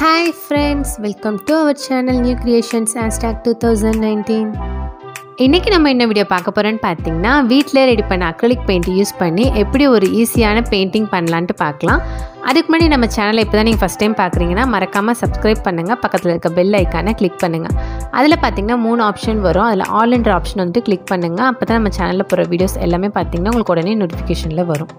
Hi friends welcome to our channel new creations hashtag two thousand nineteen இன்றைக்கி நம்ம என்ன video பார்க்க போகிறோன்னு பார்த்தீங்கன்னா வீட்டில் ரெடி பண்ண அக்ரலிக் பெயிண்ட் யூஸ் பண்ணி எப்படி ஒரு ஈஸியான பெயிண்டிங் பண்ணலான்ட்டு பார்க்கலாம். அதுக்கு முன்னாடி நம்ம சேனலை இப்போ தான் நீங்கள் ஃபஸ்ட் டைம் பார்க்குறீங்கன்னா மறக்காமல் சப்ஸ்கிரைப் பண்ணுங்கள் பக்கத்தில் இருக்க பெல் ஐக்கானை கிளிக் பண்ணுங்கள் அதில் பார்த்தீங்கன்னா மூணு ஆப்ஷன் வரும். அதில் ஆல் என்ற ஆப்ஷன் வந்துட்டு கிளிக் பண்ணுங்கள் அப்போ தான் நம்ம சேனலில் போகிற வீடியோஸ் எல்லாமே பார்த்தீங்கன்னா உங்களுக்கு உடனே நோட்டிஃபிகேஷனில் வரும்.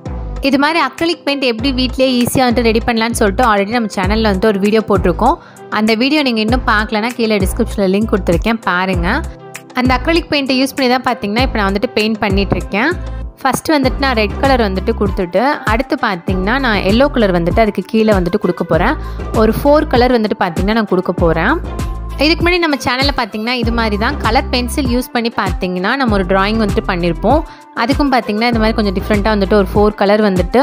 இது மாதிரி அக்ரலிக் பெயிண்ட் எப்படி வீட்டிலே ஈஸியாக வந்துட்டு ரெடி பண்ணலான்னு சொல்லிட்டு ஆல்ரெடி நம்ம சேனலில் வந்துட்டு ஒரு வீடியோ போட்டிருக்கோம். அந்த வீடியோ நீங்கள் இன்னும் பார்க்கலனா கீழே டிஸ்கிரிப்ஷனில் லிங்க் கொடுத்துருக்கேன் பாருங்கள் அந்த அக்ரலிக் பெயிண்ட்டை யூஸ் பண்ணி தான் பார்த்தீங்கன்னா இப்போ நான் வந்துட்டு பெயிண்ட் பண்ணிகிட்ருக்கேன் ஃபஸ்ட்டு வந்துட்டு நான் ரெட் கலர் வந்துட்டு கொடுத்துட்டு அடுத்து பார்த்தீங்கன்னா நான் எல்லோ கலர் வந்துட்டு அதுக்கு கீழே வந்துட்டு கொடுக்க போகிறேன் ஒரு ஃபோர் கலர் வந்துட்டு பார்த்தீங்கன்னா நான் கொடுக்க போகிறேன் இதுக்கு முன்னாடி நம்ம சேனலில் பார்த்தீங்கன்னா இது மாதிரி தான் கலர் பென்சில் யூஸ் பண்ணி பார்த்தீங்கன்னா நம்ம ஒரு ட்ராயிங் வந்துட்டு பண்ணியிருப்போம் அதுக்கும் பார்த்தீங்கன்னா இது மாதிரி கொஞ்சம் டிஃப்ரெண்ட்டாக வந்துட்டு ஒரு ஃபோர் கலர் வந்துட்டு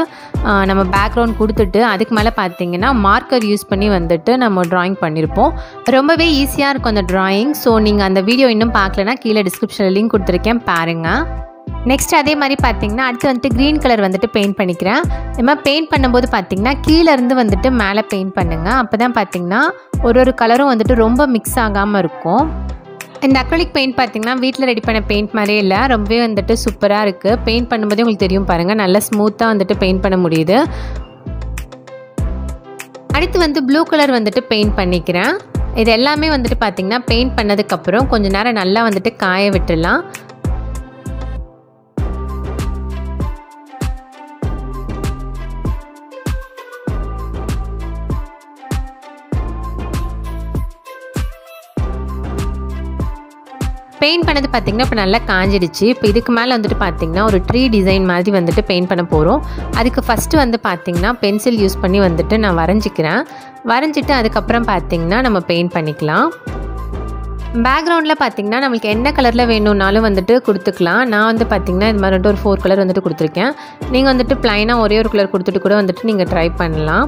நம்ம பேக்ரவுண்ட் கொடுத்துட்டு அதுக்கு மேலே பார்த்தீங்கன்னா மார்க்கர் யூஸ் பண்ணி வந்துட்டு நம்ம ட்ராயிங் பண்ணியிருப்போம் ரொம்பவே ஈஸியாக இருக்கும் அந்த ட்ராயிங் ஸோ நீங்கள் அந்த வீடியோ இன்னும் பார்க்கலனா கீழே டிஸ்கிரிப்ஷனில் லிங்க் கொடுத்துருக்கேன். பாருங்கள் நெக்ஸ்ட் அதே மாதிரி பார்த்தீங்கன்னா அடுத்து வந்துட்டு க்ரீன் கலர் வந்துட்டு பெயிண்ட் பண்ணிக்கிறேன். இது மாதிரி பெயிண்ட் பண்ணும்போது பார்த்தீங்கன்னா கீழேருந்து வந்துட்டு மேலே பெயிண்ட் பண்ணுங்கள் அப்போ தான் பார்த்தீங்கன்னா ஒரு ஒரு கலரும் வந்துட்டு ரொம்ப மிக்ஸ் ஆகாமல் இருக்கும். இந்த அக்ரலிக் பெயிண்ட் பார்த்தீங்கன்னா வீட்டில் ரெடி பண்ண பெயிண்ட் மாதிரியே இல்லை. ரொம்பவே வந்துட்டு சூப்பராக இருக்குது பெயிண்ட் பண்ணும்போதே உங்களுக்கு தெரியும் பாருங்கள் நல்லா ஸ்மூத்தாக வந்துட்டு பெயிண்ட் பண்ண முடியுது. அடுத்து வந்து ப்ளூ கலர் வந்துட்டு பெயிண்ட் பண்ணிக்கிறேன். இது எல்லாமே வந்துட்டு பார்த்திங்கன்னா பெயிண்ட் பண்ணதுக்கப்புறம் கொஞ்சம் நேரம் நல்லா வந்துட்டு காய விட்டுடலாம். பெயிண்ட் பண்ணது பார்த்திங்கன்னா இப்போ நல்லா காஞ்சிடுச்சு. இப்போ இதுக்கு மேலே வந்துட்டு பார்த்திங்கன்னா ஒரு ட்ரீ டிசைன் மாதிரி வந்துட்டு பெயிண்ட் பண்ண போகிறோம் அதுக்கு ஃபஸ்ட்டு வந்து பார்த்திங்கன்னா பென்சில் யூஸ் பண்ணி வந்துட்டு நான் வரைஞ்சிக்கிறேன். வரைஞ்சிட்டு அதுக்கப்புறம் பார்த்திங்கன்னா நம்ம பெயிண்ட் பண்ணிக்கலாம். பேக்ரவுண்டில் பார்த்தீங்கன்னா நம்மளுக்கு என்ன கலரில் வேணும்னாலும் வந்துட்டு கொடுத்துக்கலாம். நான் வந்து பார்த்திங்கன்னா இது மாதிரி வந்துட்டு ஒரு ஃபோர் கலர் வந்துட்டு கொடுத்துருக்கேன். நீங்கள் வந்துட்டு ப்ளைனாக ஒரே ஒரு கலர் கொடுத்துட்டு கூட வந்துட்டு நீங்கள் ட்ரை பண்ணலாம்.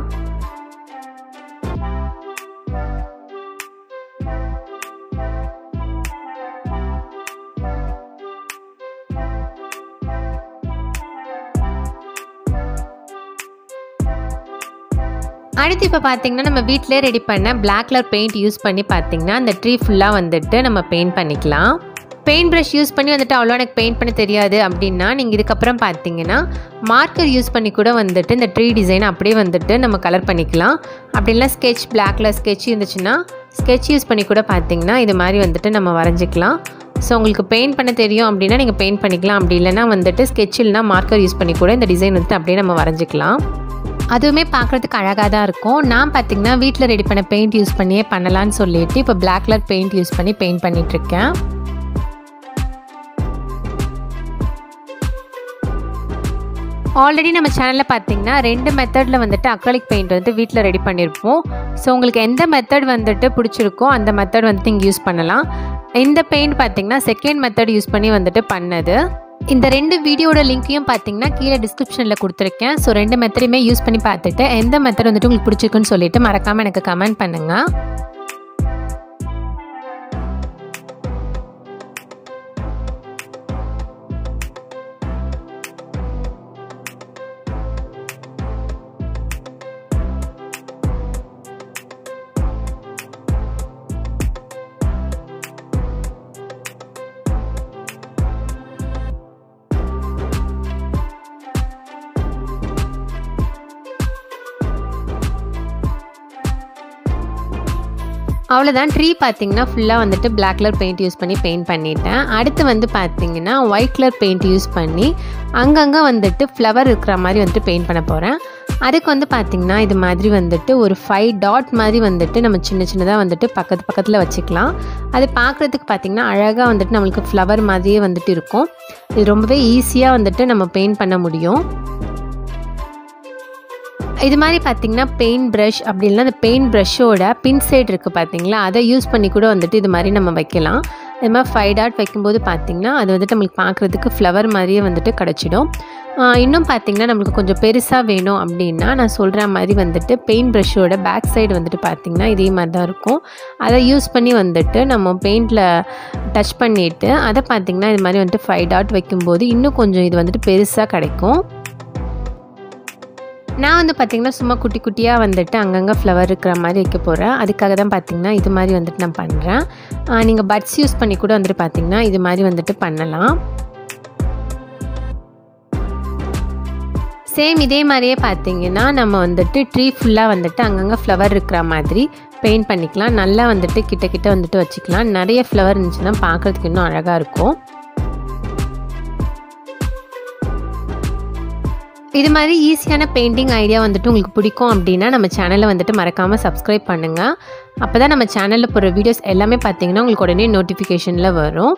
அடுத்து இப்போ பார்த்தீங்கன்னா நம்ம வீட்டிலே ரெடி பண்ண பிளாக் கலர் பெயிண்ட் யூஸ் பண்ணி பார்த்தீங்கன்னா அந்த ட்ரீ ஃபுல்லாக வந்துட்டு நம்ம பெயிண்ட் பண்ணிக்கலாம். பெயிண்ட் ப்ரஷ் யூஸ் பண்ணி வந்துட்டு அவ்வளோ எனக்கு பெயிண்ட் பண்ண தெரியாது அப்படின்னா நீங்கள் இதுக்கப்புறம் பார்த்தீங்கன்னா மார்க்கர் யூஸ் பண்ணி கூட வந்துட்டு இந்த ட்ரீ டிசைன் அப்படியே வந்துட்டு நம்ம கலர் பண்ணிக்கலாம். அப்படின்லாம் இல்லை ஸ்கெட்ச் பிளாக்ல ஸ்கெட்ச் இருந்துச்சுன்னா ஸ்கெட்ச் யூஸ் பண்ணி கூட பார்த்தீங்கன்னா இது மாதிரி வந்துட்டு நம்ம வரைஞ்சிக்கலாம். ஸோ உங்களுக்கு பெயிண்ட் பண்ண தெரியும் அப்படின்னா நீங்கள் பெயிண்ட் பண்ணிக்கலாம். அப்படி இல்லைனா வந்துட்டு ஸ்கெட்ச் இல்லைனா மார்க்கர் யூஸ் பண்ணி கூட இந்த டிசைன் வந்துட்டு அப்படியே நம்ம வரைஞ்சிக்கலாம். அதுவுமே பார்க்குறதுக்கு அழகாக தான் இருக்கும். நான் பார்த்தீங்கன்னா வீட்டில் ரெடி பண்ண பெயிண்ட் யூஸ் பண்ணியே பண்ணலான்னு சொல்லிட்டு இப்போ பிளாக் கலர் பெயிண்ட் யூஸ் பண்ணி பெயிண்ட் பண்ணிகிட்ருக்கேன் ஆல்ரெடி நம்ம சேனலில் பார்த்தீங்கன்னா ரெண்டு மெத்தடில் வந்துட்டு அக்ரலிக் பெயிண்ட் வந்து வீட்டில் ரெடி பண்ணியிருப்போம் ஸோ உங்களுக்கு எந்த மெத்தட் வந்துட்டு பிடிச்சிருக்கோ அந்த மெத்தட் வந்துட்டு இங்கே யூஸ் பண்ணலாம். இந்த பெயிண்ட் பார்த்தீங்கன்னா செகண்ட் மெத்தட் யூஸ் பண்ணி வந்துட்டு பண்ணது. இந்த ரெண்டு வீடியோட லிங்க்கையும் பார்த்தீங்கன்னா கீழே டிஸ்கிரிப்ஷனில் கொடுத்துருக்கேன். ஸோ ரெண்டு மெத்தடையுமே யூஸ் பண்ணி பார்த்துட்டு எந்த மெத்தட் வந்துட்டு உங்களுக்கு பிடிச்சிருக்குன்னு சொல்லிட்டு மறக்காமல் எனக்கு கமெண்ட் பண்ணுங்கள் அவ்வளோதான் ட்ரீ பார்த்தீங்கன்னா ஃபுல்லாக வந்துட்டு பிளாக் கலர் பெயிண்ட் யூஸ் பண்ணி பெயிண்ட் பண்ணிட்டேன். அடுத்து வந்து பார்த்தீங்கன்னா ஒயிட் கலர் பெயிண்ட் யூஸ் பண்ணி அங்கங்கே வந்துட்டு ஃப்ளவர் இருக்கிற மாதிரி வந்துட்டு பெயிண்ட் பண்ண போகிறேன் அதுக்கு வந்து பார்த்திங்கன்னா இது மாதிரி வந்துட்டு ஒரு ஃபைவ் டாட் மாதிரி வந்துட்டு நம்ம சின்ன சின்னதாக வந்துட்டு பக்கத்து பக்கத்தில் வச்சுக்கலாம். அது பார்க்குறதுக்கு பார்த்திங்கன்னா அழகாக வந்துட்டு நம்மளுக்கு ஃப்ளவர் மாதிரியே வந்துட்டு இருக்கும். இது ரொம்பவே ஈஸியாக வந்துட்டு நம்ம பெயிண்ட் பண்ண முடியும். இது மாதிரி பார்த்தீங்கன்னா பெயிண்ட் ப்ரஷ் அப்படின்னா அந்த பெயிண்ட் ப்ரஷ்ஷோட பின் சைடு இருக்குது பார்த்தீங்களா அதை யூஸ் பண்ணி கூட வந்துட்டு இது மாதிரி நம்ம வைக்கலாம். இது மாதிரி ஃபைவ் டாட் வைக்கும்போது பார்த்தீங்கன்னா அது வந்துட்டு நம்மளுக்கு பார்க்குறதுக்கு ஃப்ளவர் மாதிரியே வந்துட்டு கிடச்சிடும். இன்னும் பார்த்தீங்கன்னா நம்மளுக்கு கொஞ்சம் பெருசாக வேணும் அப்படின்னா நான் சொல்கிற மாதிரி வந்துட்டு பெயிண்ட் ப்ரஷ்ஷோட பேக் சைடு வந்துட்டு பார்த்தீங்கன்னா இதே மாதிரி தான் இருக்கும். அதை யூஸ் பண்ணி வந்துட்டு நம்ம பெயிண்டில் டச் பண்ணிவிட்டு அதை பார்த்திங்கன்னா இது மாதிரி வந்துட்டு ஃபைவ் டாட் வைக்கும்போது இன்னும் கொஞ்சம் இது வந்துட்டு பெருசாக கிடைக்கும். நான் வந்து பார்த்திங்கன்னா சும்மா குட்டி குட்டியாக வந்துட்டு அங்கங்கே ஃப்ளவர் இருக்கிற மாதிரி வைக்க போகிறேன் அதுக்காக தான் பார்த்திங்கன்னா இது மாதிரி வந்துட்டு நான் பண்ணுறேன் நீங்கள் பட்ஸ் யூஸ் பண்ணி கூட வந்துட்டு பார்த்திங்கன்னா இது மாதிரி வந்துட்டு பண்ணலாம். சேம் இதே மாதிரியே பார்த்தீங்கன்னா நம்ம வந்துட்டு ட்ரீ ஃபுல்லாக வந்துட்டு அங்கங்கே ஃப்ளவர் இருக்கிற மாதிரி பெயிண்ட் பண்ணிக்கலாம். நல்லா வந்துட்டு கிட்ட கிட்ட வந்துட்டு வச்சுக்கலாம். நிறைய ஃப்ளவர் இருந்துச்சுன்னா பார்க்குறதுக்கு இன்னும் அழகாக இருக்கும். இது மாதிரி ஈஸியான பெயிண்டிங் ஐடியா வந்துட்டு உங்களுக்கு பிடிக்கும் அப்படின்னா நம்ம சேனலை வந்துட்டு மறக்காமல் சப்ஸ்கிரைப் பண்ணுங்கள் அப்போ தான் நம்ம சேனலில் போகிற வீடியோஸ் எல்லாமே பார்த்தீங்கன்னா உங்களுக்கு உடனே நோட்டிஃபிகேஷனில் வரும்.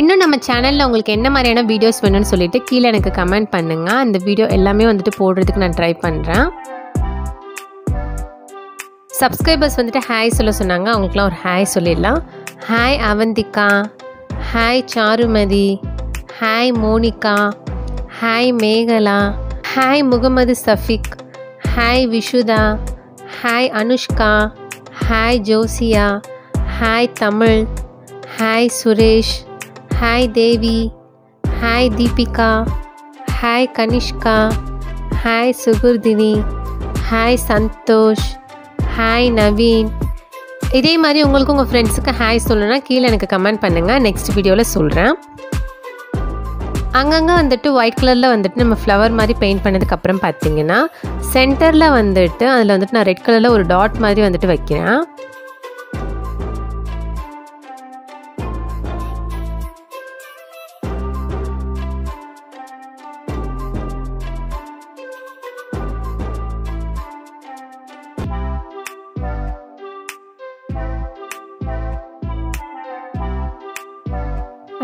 இன்னும் நம்ம சேனலில் உங்களுக்கு என்ன மாதிரியான வீடியோஸ் வேணும்னு சொல்லிட்டு கீழே எனக்கு கமெண்ட் பண்ணுங்கள் அந்த வீடியோ எல்லாமே வந்துட்டு போடுறதுக்கு நான் ட்ரை பண்ணுறேன் சப்ஸ்கிரைபர்ஸ் வந்துட்டு ஹாய் சொல்ல சொன்னாங்க. அவங்களுக்குலாம் ஒரு ஹாய் சொல்லிடலாம். Hi Avantika. Hi Charumathi. Hi Monica. Hi Megala hi Mohammed Safiq hi Vishutha hi Anushka hi Josiah hi Tamil hi Suresh hi Devi hi Deepika hi Kanishka hi Sukurthini hi Santhosh hi Naveen இதே மாதிரி உங்களுக்கு உங்கள் ஃப்ரெண்ட்ஸுக்கு hi சொல்லணும்னா கீழே எனக்கு comment பண்ணுங்கள் next வீடியோவில் சொல்கிறேன் அங்கங்கே வந்துட்டு ஒயிட் கலரில் வந்துட்டு நம்ம ஃப்ளவர் மாதிரி பெயிண்ட் பண்ணதுக்கப்புறம் பார்த்தீங்கன்னா சென்டரில் வந்துட்டு அதில் வந்துட்டு நான் ரெட் கலரில் ஒரு டாட் மாதிரி வந்துட்டு வைக்கிறேன்.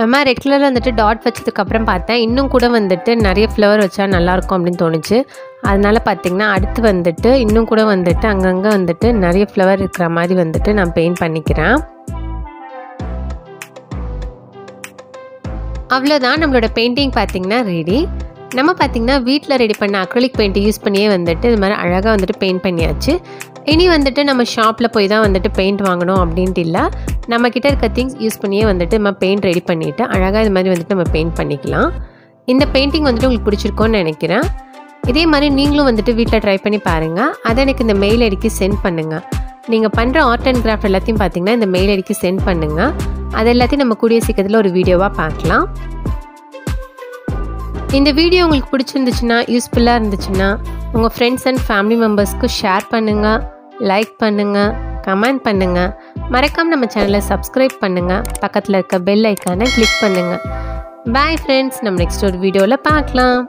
அம்மா ரெட் கலரில் வந்துட்டு டாட் வச்சதுக்கப்புறம் பார்த்தேன். இன்னும் கூட வந்துட்டு நிறைய ஃப்ளவர் வச்சா நல்லாயிருக்கும் அப்படின்னு தோணுச்சு. அதனால் பார்த்திங்கன்னா அடுத்து வந்துட்டு இன்னும் கூட வந்துட்டு அங்கங்கே வந்துட்டு நிறைய ஃப்ளவர் இருக்கிற மாதிரி வந்துட்டு நான் பெயிண்ட் பண்ணிக்கிறேன். அவ்வளோதான் நம்மளோட பெயிண்டிங் பார்த்திங்கன்னா ரெடி நம்ம பார்த்திங்கன்னா வீட்டில் ரெடி பண்ண அக்ரலிக் பெயிண்ட் யூஸ் பண்ணியே வந்துட்டு இது மாதிரி அழகாக வந்துட்டு பெயிண்ட் பண்ணியாச்சு. இனி வந்துட்டு நம்ம ஷாப்பில் போய் தான் வந்துட்டு பெயிண்ட் வாங்கணும் அப்படின்ட்டு இல்லை. நம்ம இருக்க திங்ஸ் யூஸ் பண்ணியே வந்துட்டு நம்ம பெயிண்ட் ரெடி பண்ணிவிட்டு அழகாக இது மாதிரி வந்துட்டு நம்ம பெயிண்ட் பண்ணிக்கலாம். இந்த பெயிண்டிங் வந்துட்டு உங்களுக்கு பிடிச்சிருக்கோன்னு நினைக்கிறேன். இதே மாதிரி நீங்களும் வந்துட்டு வீட்டில் ட்ரை பண்ணி பாருங்கள் அதை எனக்கு இந்த மெயில் ஐடிக்கு சென்ட் பண்ணுங்கள் நீங்கள் பண்ணுற ஆர்ட் அண்ட் கிராஃப்ட் எல்லாத்தையும் பார்த்தீங்கன்னா இந்த மெயில் ஐடிக்கு சென்ட் பண்ணுங்கள் அது எல்லாத்தையும் நம்ம கூடிய சீக்கிரத்தில் ஒரு வீடியோவாக பார்க்கலாம். இந்த வீடியோ உங்களுக்கு பிடிச்சிருந்துச்சுன்னா யூஸ்ஃபுல்லாக இருந்துச்சுன்னா உங்கள் ஃப்ரெண்ட்ஸ் அண்ட் ஃபேமிலி மெம்பர்ஸ்க்கு ஷேர் பண்ணுங்கள் லைக் பண்ணுங்கள் கமெண்ட் பண்ணுங்கள் மறக்காமல் நம்ம சேனலை சப்ஸ்கிரைப் பண்ணுங்கள் பக்கத்தில் இருக்க பெல் ஐக்கானை கிளிக் பண்ணுங்கள் பாய் ஃப்ரெண்ட்ஸ் நம்ம நெக்ஸ்ட் ஒரு வீடியோவில் பார்க்கலாம்.